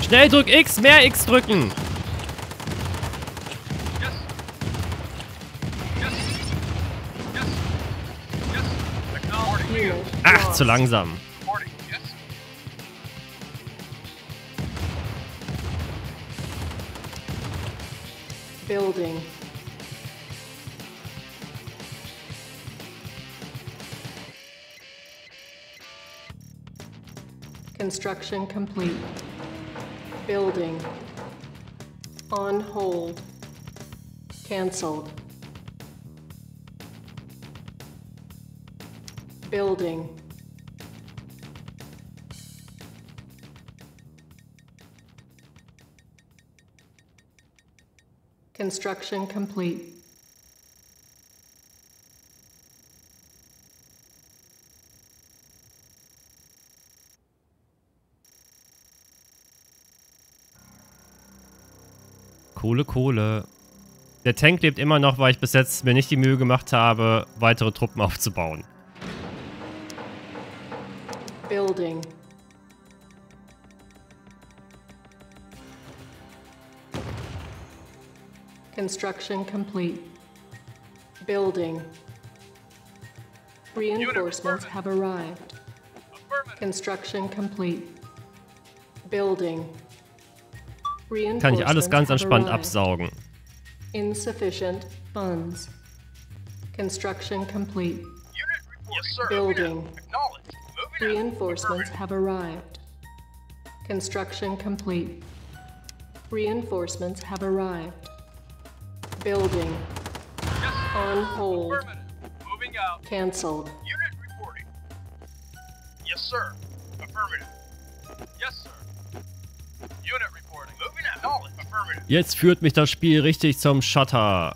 Schnell drück X, mehr X drücken. Ach, zu langsam. Building. Construction complete. Building. On hold. Cancelled. Building. Construction complete. Kohle. Der Tank lebt immer noch, weil ich bis jetzt mir nicht die Mühe gemacht habe, weitere Truppen aufzubauen. Building. Construction complete. Building. Reinforcements have arrived. Construction complete. Building. Kann ich alles ganz entspannt absaugen. Insufficient funds. Construction complete. Yes, sir. Building. Reinforcements have arrived. Construction complete. Reinforcements have arrived. Building. Yes. On hold. Affirmative. Moving out. Cancelled. Unit reporting. Yes, sir. Jetzt führt mich das Spiel richtig zum Shutter.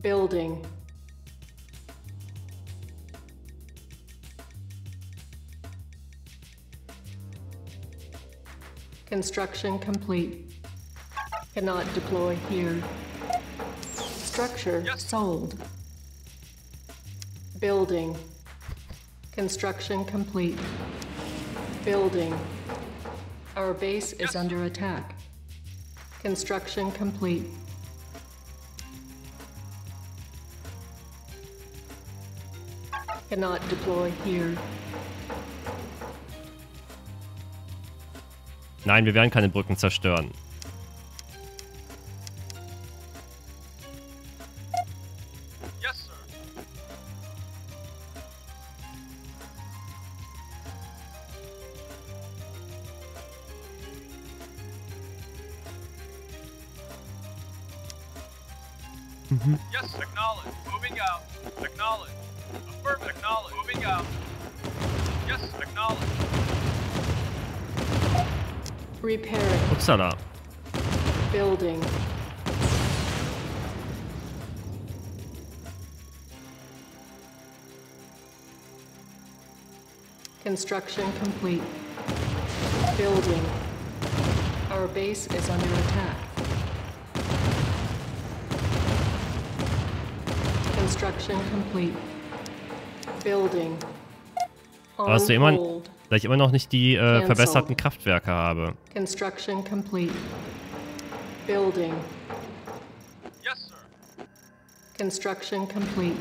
Building. Construction complete. Cannot deploy here. Structure yes. sold. Building. Construction complete. Building. Our base is Yes. under attack. Construction complete. Cannot deploy here. Nein, wir werden keine Brücken zerstören. Upsala. Building. Construction complete. Building. Our base is under attack. Construction complete. Building. On du hold. Da ich immer noch nicht die äh, verbesserten Kraftwerke habe. Construction complete. Building. Yes, sir. Construction complete.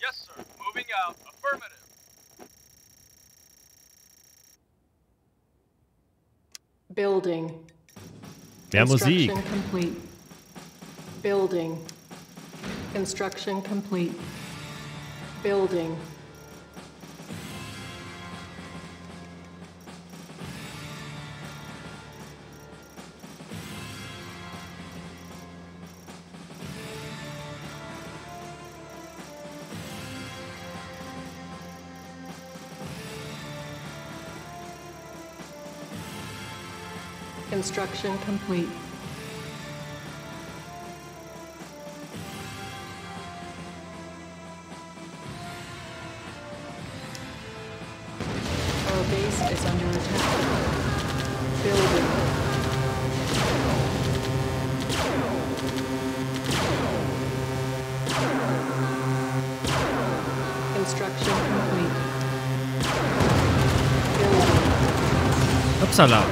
Yes, sir. Moving out. Affirmative. Building. Mehr Musik. Construction complete. Building. Construction complete. Building. Construction complete. Building.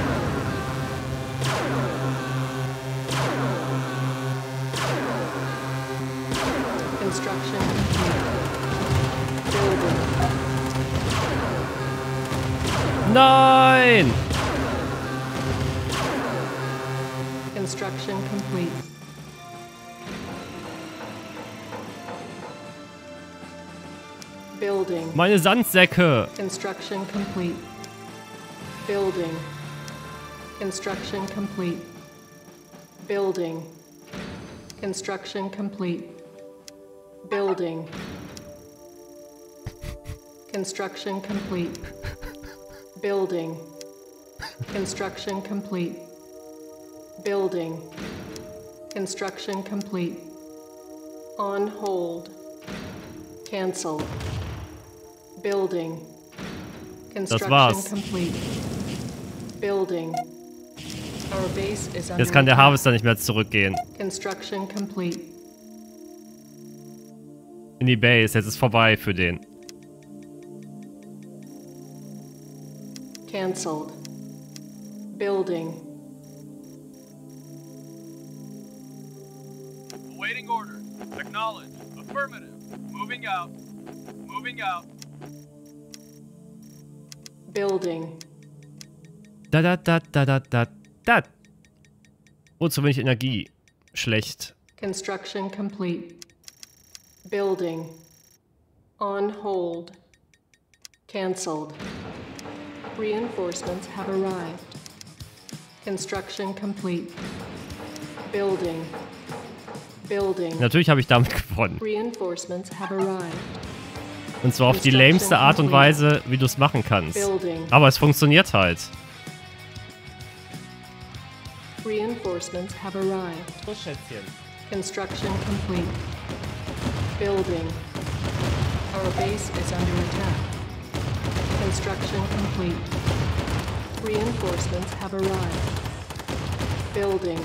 Nein! Construction complete. Building. Meine Sandsäcke! Construction complete. Building. Construction complete. Building. Construction complete. Building. Construction complete. Building. Construction complete. Building. Construction complete. On hold. Cancel. Building. Construction complete. Building. Jetzt kann der. Harvester nicht mehr zurückgehen. Construction complete. In die Base. Jetzt ist vorbei für den. Cancelled. Building. Awaiting order. Acknowledge. Affirmative. Moving out. Moving out. Building. Da da da da da da da. Oh, zu wenig Energie. Schlecht. Construction complete. Building. On hold. Cancelled. Reinforcements have arrived. Construction complete. Building. Building. Natürlich habe ich damit gewonnen. Reinforcements have arrived. Und zwar auf die lämste Art und Weise, wie du es machen kannst. Aber es funktioniert halt. Reinforcements have arrived. Construction complete. Building. Our base is under attack. Construction complete. Reinforcements have arrived. Building.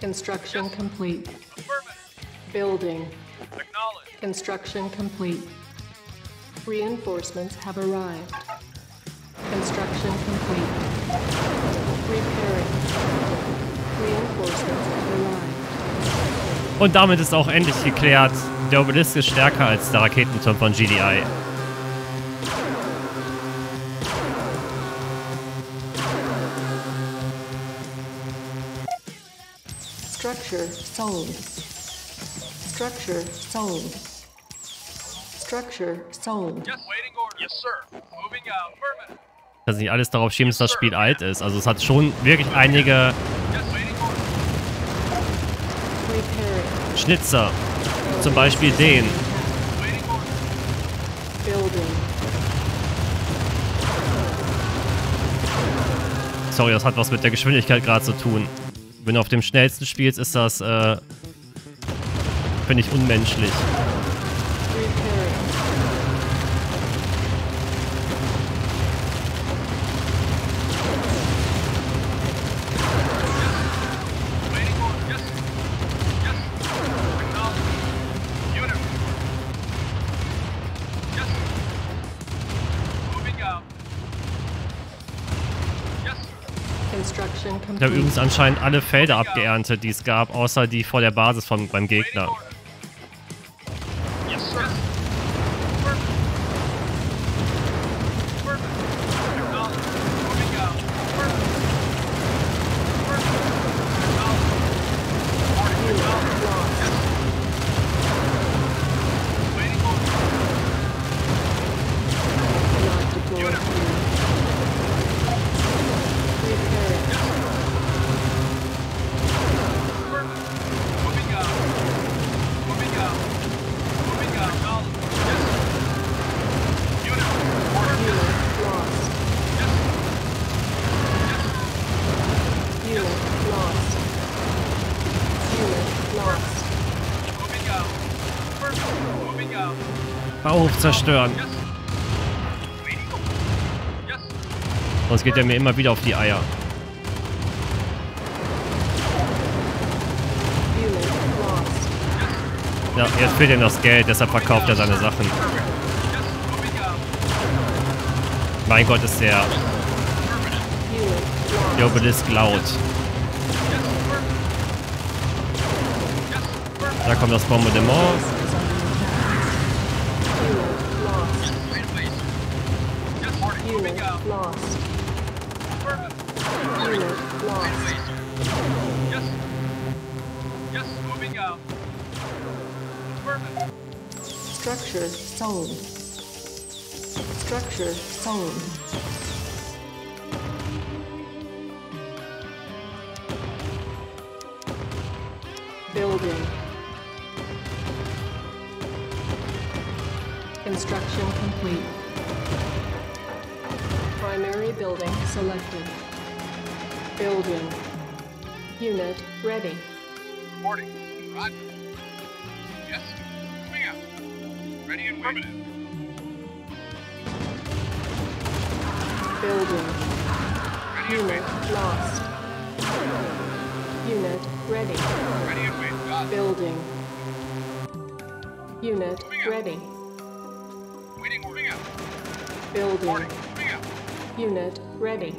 Construction complete. Building. Construction complete. Reinforcements have arrived. Construction complete. Repairing. Und damit ist auch endlich geklärt, der Obelisk ist stärker als der Raketenturm von GDI. Structure sold. Structure sold. Structure sold. Yes, waiting order. Yes, sir. Moving out. Affirmative. Dass nicht alles darauf schieben, dass das Spiel alt ist. Also es hat schon wirklich einige Yes, waiting order. Repairing. Schnitzer. Zum Beispiel den. Sorry, das hat was mit der Geschwindigkeit gerade zu tun. Wenn du auf dem schnellsten spielst, ist das, äh, finde ich unmenschlich. Habe übrigens anscheinend alle Felder abgeerntet, die es gab, außer die vor der Basis von, beim Gegner. Zerstören. Sonst geht er mir immer wieder auf die Eier. Ja, jetzt fehlt ihm das Geld, deshalb verkauft er seine Sachen. Mein Gott, ist der, der Obelisk laut. Da kommt das Bombardement. Structure sold. Structure sold. Building. Construction complete. Primary building selected. Building. Unit ready. Reporting. Roger. Out. Ready and affirmative. Building. Ready and Unit wait. lost. Unit ready. Ready and wait. Got it. Building. Unit ready. Waiting. Moving out. Building. Reporting. Moving out. Unit ready.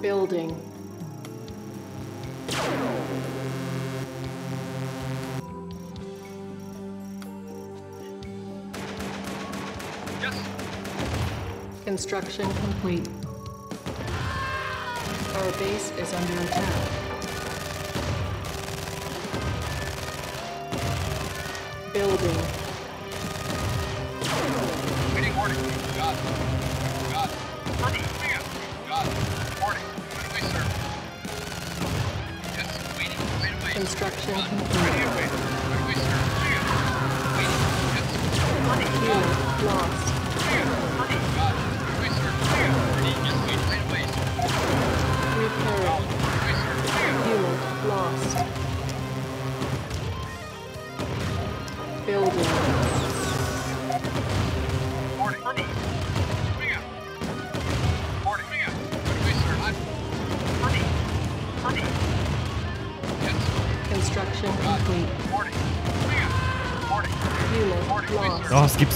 Building. Construction complete. Our base is under attack. Building.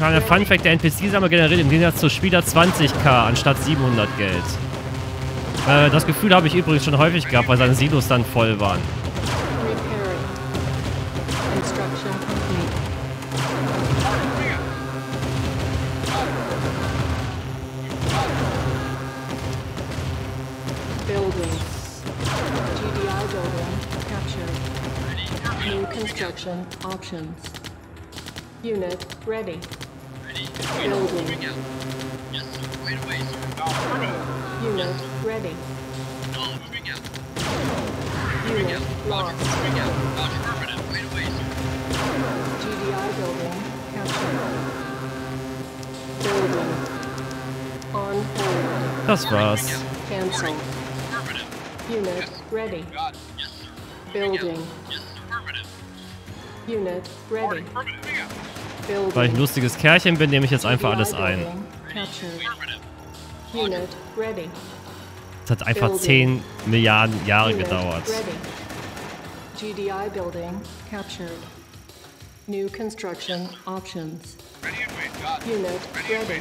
Kleiner. Funfact, der NPC-Sammer generiert im Gegensatz zur Spieler 20k anstatt 700 Geld. Äh, das Gefühl habe ich übrigens schon häufig gehabt, weil seine Silos dann voll waren. Construction options. Unit ready. Building. Unit ready. Unit lost. ready. building captured. Building. On hold. Unit ready. Building. Unit ready. Weil ich ein lustiges Kerlchen bin, nehme ich jetzt einfach alles ein. Das hat einfach 10 Milliarden Jahre gedauert. GDI building captured. New construction options. Unit Ready.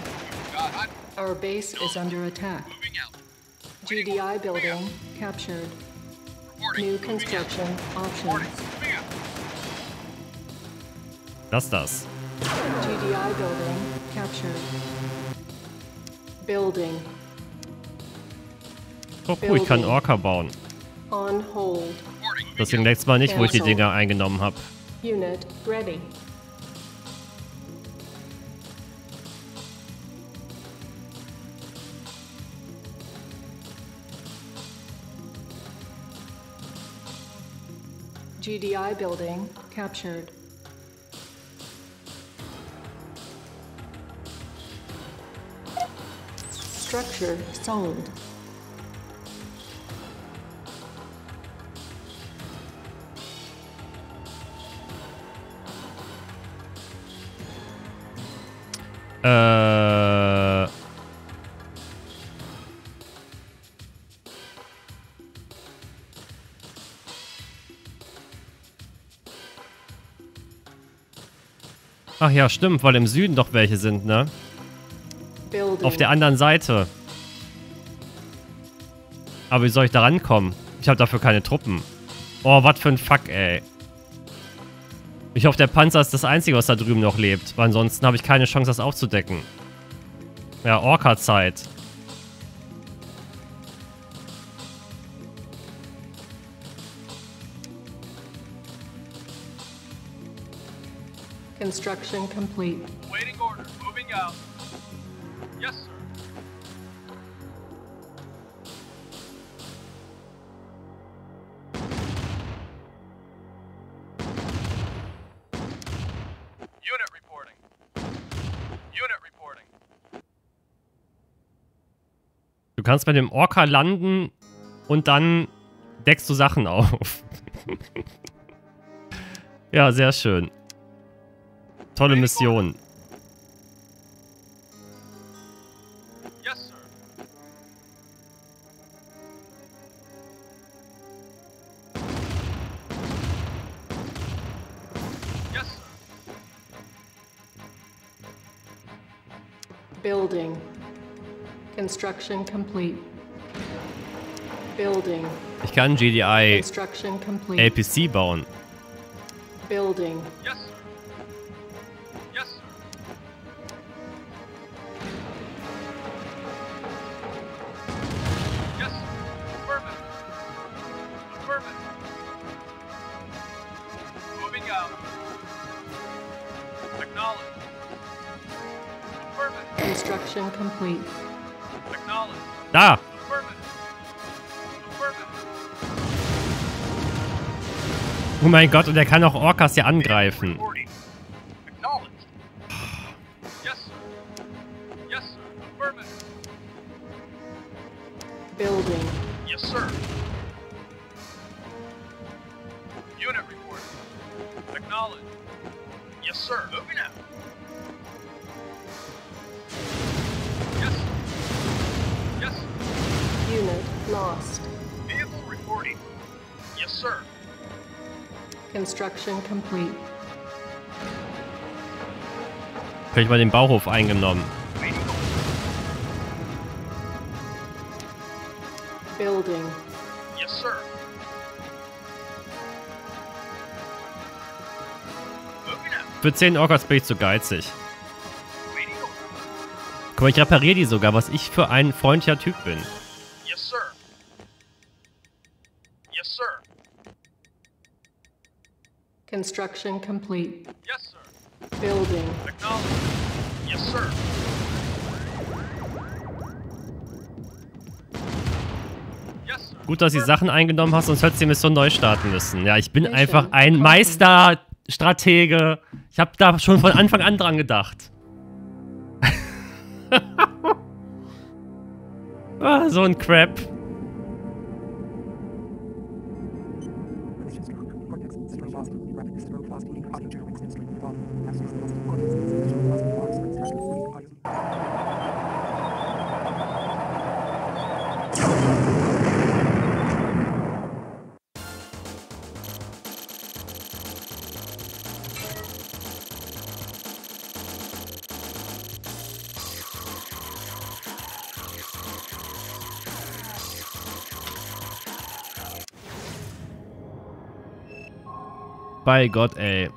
Our base is under attack. GDI building captured. New construction options. Das das. GDI building captured. Building Oh cool, ich kann Orca bauen. on hold. Deswegen letztes Mal nicht, wo ich die Dinger eingenommen habe. Unit ready. GDI building captured. Structure sold. Äh. Ach ja, stimmt, weil im Süden doch welche sind, ne? Auf der anderen Seite. Aber wie soll ich da rankommen? Ich habe dafür keine Truppen. Oh, was für ein Fuck, ey. Ich hoffe, der Panzer ist das Einzige, was da drüben noch lebt. Weil ansonsten habe ich keine Chance, das aufzudecken. Ja, Orca-Zeit. Construction complete. Waiting order. Moving out. Kannst bei dem Orca landen und dann deckst du Sachen auf. ja, sehr schön. Tolle Mission. Construction complete. Building. Ich kann GDI Construction complete. LPC bauen. Building. Yes. Yes. Yes, sir. Affirmative. Affirmative. Moving out. Acknowledge. Affirmative. Construction complete. Da! Oh mein Gott, und er kann auch Orcas hier angreifen. Habe ich mal den Bauhof eingenommen. Building. Yes, sir. Für 10 Orcas bin ich zu geizig. Guck mal, ich repariere die sogar, was ich für ein freundlicher Typ bin. Yes, sir. Yes, sir. Construction complete. Building. Acknowledged. Yes, sir. Yes, sir. Gut, dass du die Sachen eingenommen hast, sonst hättest du Mission neu starten müssen. Ja, ich bin Sehr einfach schön. ein. Meisterstratege. Ich habe da schon von Anfang an dran gedacht. ah, so ein Crap. Bei Gott, ey.